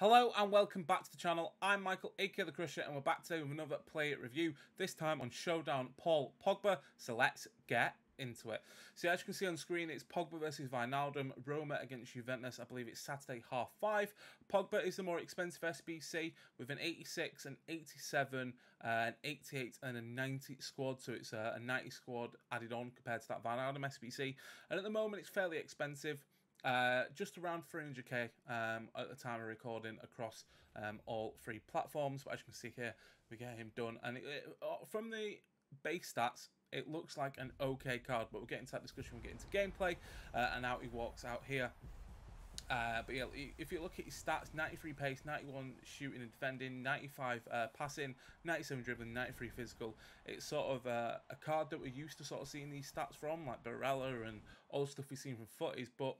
Hello and welcome back to the channel. I'm Michael, aka The Crusher, and we're back today with another Player review, this time on Showdown Paul Pogba. So let's get into it. So as you can see on screen, it's Pogba versus Wijnaldum, Roma against Juventus. I believe it's Saturday half five. Pogba is the more expensive SBC with an 86, an 87, uh, an 88, and a 90 squad. So it's a, a 90 squad added on compared to that Wijnaldum SBC. And at the moment, it's fairly expensive. Uh, just around 300k um, at the time of recording across um, all three platforms. But as you can see here, we get him done. And it, it, uh, from the base stats, it looks like an okay card. But we'll get into that discussion, we'll get into gameplay. Uh, and out he walks out here. Uh, but yeah, if you look at his stats, 93 pace, 91 shooting and defending, 95 uh, passing, 97 dribbling, 93 physical. It's sort of uh, a card that we're used to sort of seeing these stats from, like Barella and all the stuff we've seen from FUTTIES. But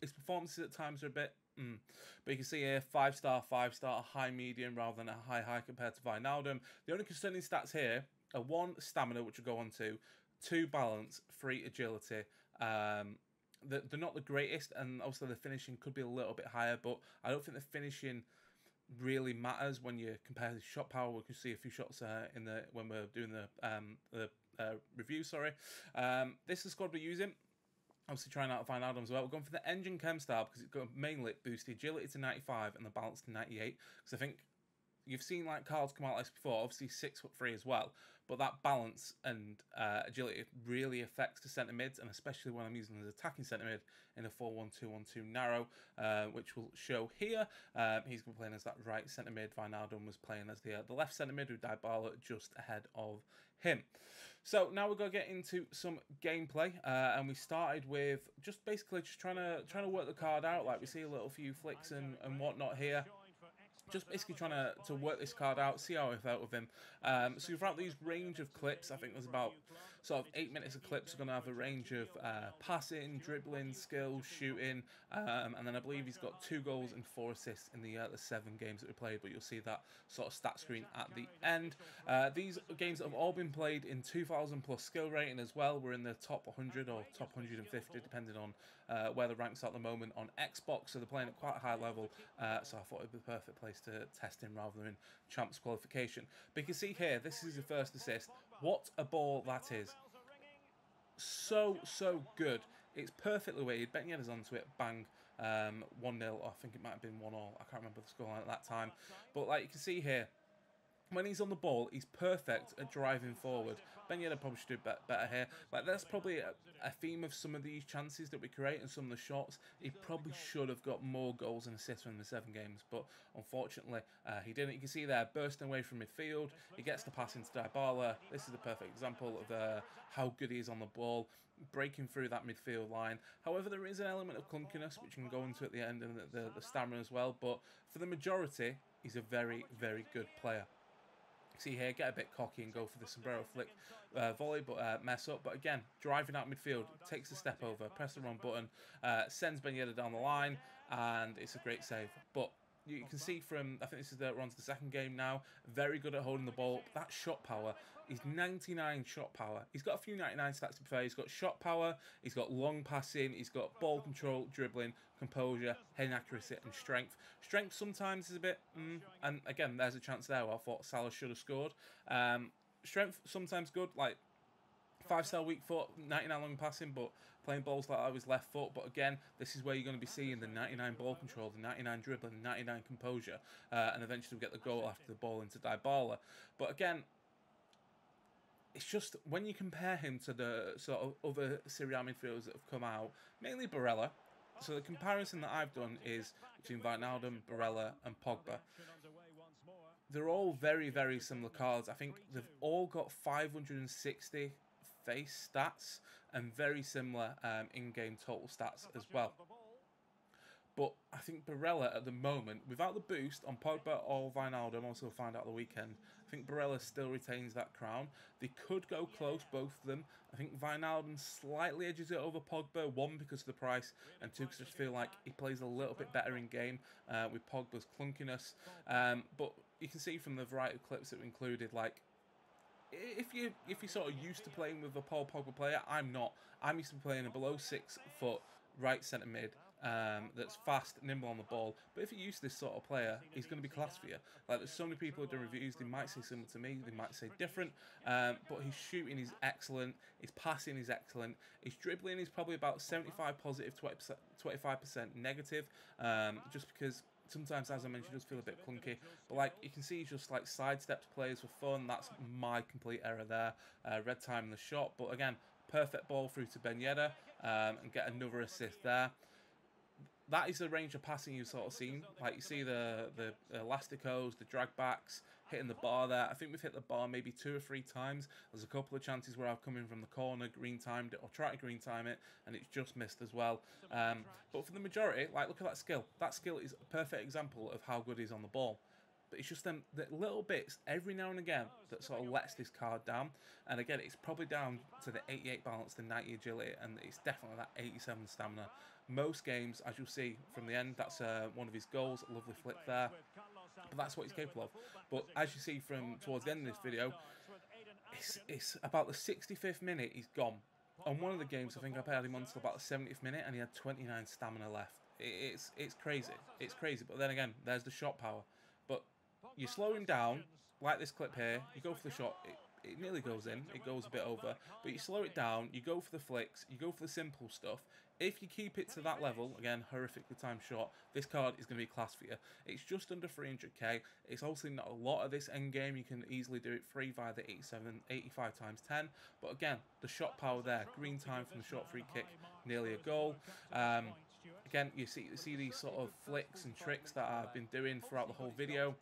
his performances at times are a bit. Mm. But you can see here, five star, five star, high medium rather than a high high compared to Wijnaldum. The only concerning stats here are one stamina, which we'll go on to, two balance, three agility. Um, they're, they're not the greatest, and also the finishing could be a little bit higher, but I don't think the finishing really matters when you compare the shot power. We can see a few shots uh, in the when we're doing the um, the uh, review. Sorry, um, this is the squad we're using obviously trying out Wijnaldum as well. We're going for the engine chem style because it's got mainly boost the agility to 95 and the balance to 98. Because I think you've seen like cards come out like this before, obviously six foot three as well, but that balance and uh, agility really affects the centre mids, and especially when I'm using as attacking centre mid in a 4-1-2-1-2 narrow, uh, which will show here. Um, he's going to be playing as that right centre mid. Wijnaldum was playing as the uh, the left centre mid with Dybala just ahead of him. So now we're to get into some gameplay, uh, and we started with just basically just trying to trying to work the card out. Like we see a little few flicks and and whatnot here just basically trying to, to work this card out, see how I felt with him. Um, so throughout these range of clips, I think there's about sort of eight minutes of clips We're going to have a range of uh, passing, dribbling, skills, shooting, um, and then I believe he's got two goals and four assists in the, uh, the seven games that we played, but you'll see that sort of stat screen at the end. Uh, these games have all been played in 2,000 plus skill rating as well. We're in the top 100 or top 150, depending on uh, where the ranks are at the moment on Xbox, so they're playing at quite a high level, uh, so I thought it would be the perfect place to test him rather than champs qualification. But you can see here, this is the first assist. What a ball that is. So, so good. It's perfectly weighted. Ben Yedder's onto it. Bang. Um, 1-0. I think it might have been 1-0. I can't remember the scoreline at that time. But like you can see here, when he's on the ball, he's perfect at driving forward. Ben Yedder probably should do better here. Like that's probably a, theme of some of these chances that we create and some of the shots. He probably should have got more goals and assists from the seven games, but unfortunately uh, he didn't. You can see there bursting away from midfield. He gets the pass into Dybala. This is the perfect example of uh, how good he is on the ball, breaking through that midfield line. However, there is an element of clunkiness which you can go into at the end and the, the, the stamina as well. But for the majority, he's a very, very good player see here, get a bit cocky and go for the sombrero flick uh, volley, but uh, mess up. But again, driving out midfield, takes a step over, press the wrong button, uh, sends Ben Yedder down the line, and it's a great save. But you can see from, I think this is the, we're on to the second game now, very good at holding the ball. That shot power, he's 99 shot power. He's got a few 99 stats to be fair. He's got shot power, he's got long passing, he's got ball control, dribbling, composure, heading accuracy, and strength. Strength sometimes is a bit, mm, and again, there's a chance there where I thought Salah should have scored. Um, strength sometimes good, like Five star weak foot, 99 long passing, but playing balls like that with left foot. But again, this is where you're going to be seeing the 99 ball control, the 99 dribbling, the 99 composure, uh, and eventually we get the goal after the ball into Dybala. But again, it's just when you compare him to the sort of other Serie A midfielders that have come out, mainly Barella. So the comparison that I've done is between Wijnaldum, Barella, and Pogba. They're all very, very similar cards. I think they've all got 560 face stats and very similar um, in-game total stats as well. But I think Barella at the moment, without the boost on Pogba or Wijnaldum, also find out the weekend, I think Barella still retains that crown. They could go close, both of them. I think Wijnaldum slightly edges it over Pogba, one because of the price, and two because I just feel like he plays a little bit better in game uh, with Pogba's clunkiness. Um, but you can see from the variety of clips that we included, like if you if you're sort of used to playing with a Paul Pogba player, I'm not. I'm used to playing a below six foot right centre mid um, that's fast, nimble on the ball. But if you use this sort of player, he's going to be class for you. Like there's so many people who do reviews, they might say similar to me, they might say different, um, but his shooting is excellent, his passing is excellent, his dribbling is probably about 75 positive, 20%, 25% negative, um, just because sometimes, as I mentioned, does feel a bit clunky. But like you can see, he's just like sidesteps players for fun. That's my complete error there. Uh, red time in the shot, but again, perfect ball through to Ben Yedder um, and get another assist there that is the range of passing you've sort of seen. Like you see the the elasticos, the drag backs, hitting the bar there. I think we've hit the bar maybe two or three times. There's a couple of chances where I've come in from the corner, green timed it, or tried to green time it, and it's just missed as well. Um, but for the majority, like look at that skill. That skill is a perfect example of how good he's on the ball. But it's just them the little bits every now and again that sort of lets this card down. And again, it's probably down to the 88 balance, the 90 agility, and it's definitely that 87 stamina. Most games, as you'll see from the end, that's uh, one of his goals. Lovely flip there. But that's what he's capable of. But as you see from towards the end of this video, it's, it's about the 65th minute, he's gone. On one of the games, I think I played him until about the 70th minute, and he had 29 stamina left. It's it's crazy. It's crazy. But then again, there's the shot power. But you slow him down, like this clip here. You go for the shot. It, it nearly goes in. It goes a bit over. But you slow it down. You go for the flicks. You go for the simple stuff. If you keep it to that level, again, horrifically timed shot, this card is going to be class for you. It's just under 300k. It's also not a lot of this end game. You can easily do it free via the 87, 85 times 10. But again, the shot power there, green time from the short free kick, nearly a goal. Um, again, you see, you see these sort of flicks and tricks that I've been doing throughout the whole video.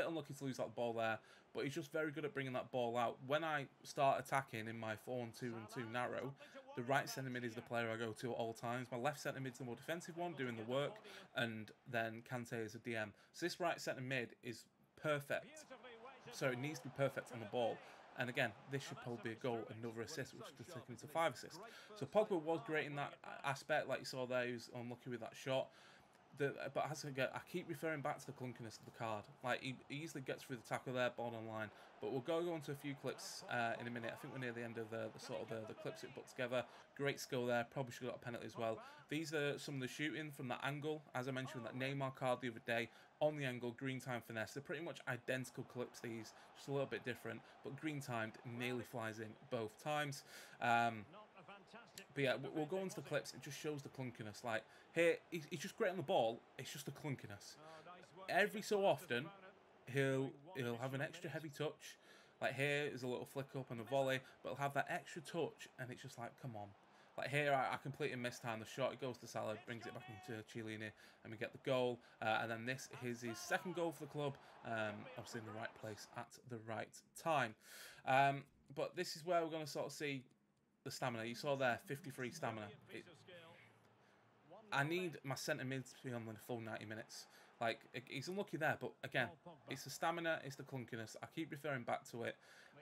Bit unlucky to lose that ball there, but he's just very good at bringing that ball out. When I start attacking in my 4 and 2 and 2 narrow, the right centre mid is the player I go to at all times. My left centre mid is the more defensive one, doing the work, and then Kante is a DM. So this right centre mid is perfect. So it needs to be perfect on the ball. And again, this should probably be a goal, another assist, which could take him to five assists. So Pogba was great in that aspect, like you saw there, he was unlucky with that shot the, but as I get, I keep referring back to the clunkiness of the card. Like he, easily gets through the tackle there, ball online. But we'll go, go on to a few clips uh, in a minute. I think we're near the end of the, the sort of the, the clips it put together. Great skill there. Probably should have got a penalty as well. These are some of the shooting from that angle. As I mentioned, that Neymar card the other day on the angle, green time finesse. They're pretty much identical clips. These just a little bit different, but green timed nearly flies in both times. Um, but yeah, we'll go on to the clips. It just shows the clunkiness. Like here, he's just great on the ball. It's just the clunkiness. Every so often, he'll he'll have an extra heavy touch. Like here is a little flick up and a volley, but he'll have that extra touch, and it's just like, come on. Like here, I, I completely missed time the shot. It goes to Salah, brings it back into Chiellini, and we get the goal. Uh, and then this is his second goal for the club. Um, obviously in the right place at the right time. Um, but this is where we're going to sort of see the stamina. You saw there, 53 stamina. It, I need my centre mid to be on the full 90 minutes. Like, he's unlucky there, but again, it's the stamina, it's the clunkiness. I keep referring back to it,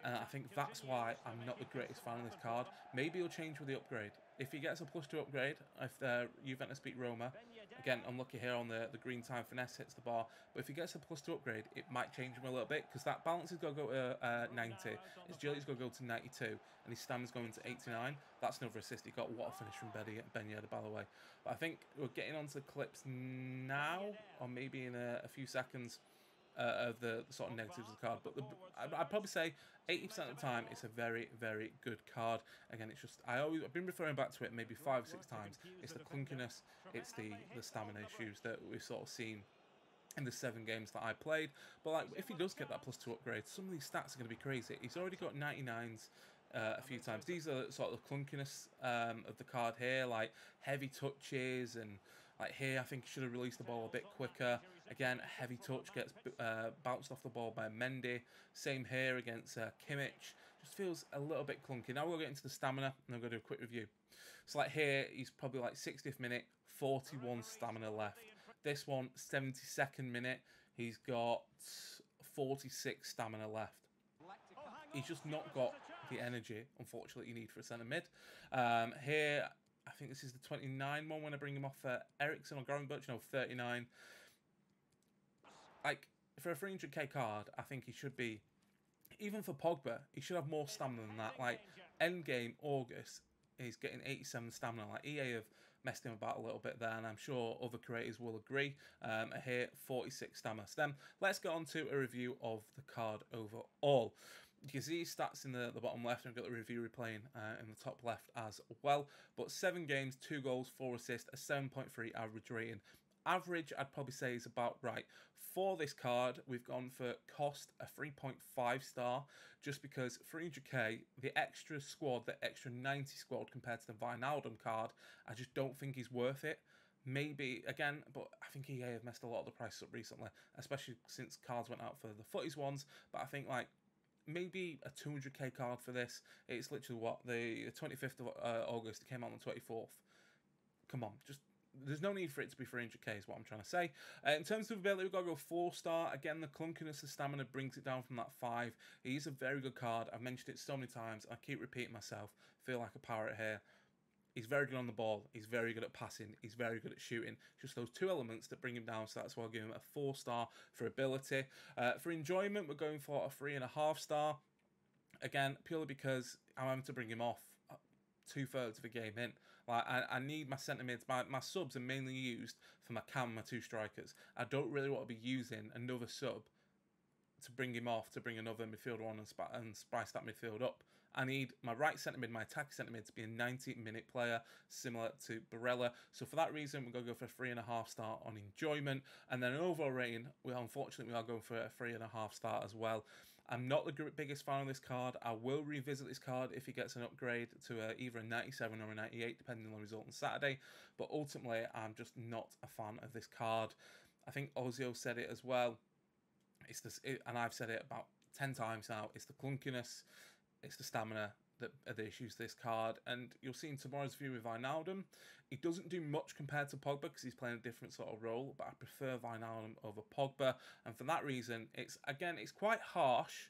and I think that's why I'm not the greatest fan of this card. Maybe he'll change with the upgrade. If he gets a plus two upgrade, if uh, Juventus beat Roma, again, unlucky here on the, the green time finesse hits the bar. But if he gets a plus two upgrade, it might change him a little bit because that balance is going to go to uh, 90. His agility's going to go to 92, and his stamina's going to 89. That's another assist. He got what a finish from Ben Yedder, by the way. But I think we're getting onto the clips now, or maybe in a, a few seconds uh, of the, sort of negatives of the card. But the, I, would probably say 80% of the time it's a very, very good card. Again, it's just, I always, I've been referring back to it maybe five or six times. It's the clunkiness, it's the, the stamina issues that we've sort of seen in the seven games that I played. But like, if he does get that plus two upgrade, some of these stats are going to be crazy. He's already got 99s. Uh, a few times. These are sort of the clunkiness um, of the card here, like heavy touches and like here, I think he should have released the ball a bit quicker. Again, heavy touch gets uh, bounced off the ball by Mendy. Same here against uh, Kimmich. Just feels a little bit clunky. Now we'll get into the stamina and I'm going to do a quick review. So like here, he's probably like 60th minute, 41 stamina left. This one, 72nd minute, he's got 46 stamina left. He's just not got the energy, unfortunately, you need for a centre mid. Um, here, I think this is the 29 one when I bring him off for Eriksen or Gravenberch. No, 39. Like, for a 300k card, I think he should be, even for Pogba, he should have more stamina than that. Like, end game, August, he's getting 87 stamina. Like, EA have messed him about a little bit there, and I'm sure other creators will agree. Um, here, 46 stamina stem. Let's get on to a review of the card overall. You can see stats in the, the bottom left, and I've got the review replaying uh, in the top left as well. But seven games, two goals, four assists, a 7.3 average rating. Average, I'd probably say, is about right. For this card, we've gone for cost a 3.5 star, just because 300k, the extra squad, the extra 90 squad compared to the Wijnaldum card, I just don't think he's worth it maybe again, but I think EA have messed a lot of the prices up recently, especially since cards went out for the FUTTIES ones. But I think like maybe a 200k card for this. It's literally what the 25th of uh, August. It came out on the 24th. Come on, just there's no need for it to be 300k is what I'm trying to say. Uh, in terms of ability, we've got to go four star. Again, the clunkiness of stamina brings it down from that five. He's a very good card. I've mentioned it so many times. I keep repeating myself. Feel like a parrot here. He's very good on the ball. He's very good at passing. He's very good at shooting. Just those two elements that bring him down. So that's why I'll give him a four star for ability. Uh, for enjoyment, we're going for a three and a half star. Again, purely because I'm having to bring him off uh, two thirds of the game in. Like I, I need my centre mids. My, my subs are mainly used for my cam, my two strikers. I don't really want to be using another sub to bring him off to bring another midfielder on and, sp- and spice that midfield up. I need my right centre mid, my attack centre mid to be a 90 minute player, similar to Barella. So for that reason, we're going to go for a three and a half star on enjoyment. And then an overall rating, we unfortunately we are going for a three and a half star as well. I'm not the biggest fan of this card. I will revisit this card if he gets an upgrade to a, either a 97 or a 98, depending on the result on Saturday. But ultimately, I'm just not a fan of this card. I think Ozio said it as well. It's this, it, and I've said it about 10 times now. It's the clunkiness, it's the stamina that are the issues this card. And you'll see in tomorrow's view with Wijnaldum, he doesn't do much compared to Pogba because he's playing a different sort of role. But I prefer Wijnaldum over Pogba, and for that reason, it's again it's quite harsh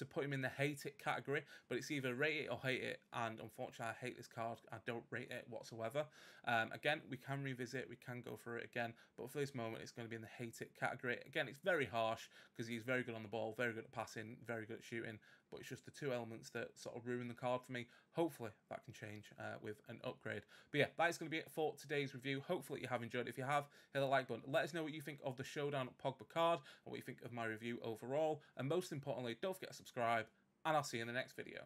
to put him in the hate it category, but it's either rate it or hate it. And unfortunately, I hate this card. I don't rate it whatsoever. Um, again, we can revisit, we can go through it again, but for this moment, it's going to be in the hate it category. Again, it's very harsh because he's very good on the ball, very good at passing, very good at shooting, but it's just the two elements that sort of ruin the card for me. Hopefully, that can change uh, with an upgrade. But yeah, that is going to be it for today's review. Hopefully, you have enjoyed it. If you have, hit the like button. Let us know what you think of the Showdown Pogba card and what you think of my review overall. And most importantly, don't forget to subscribe, and I'll see you in the next video.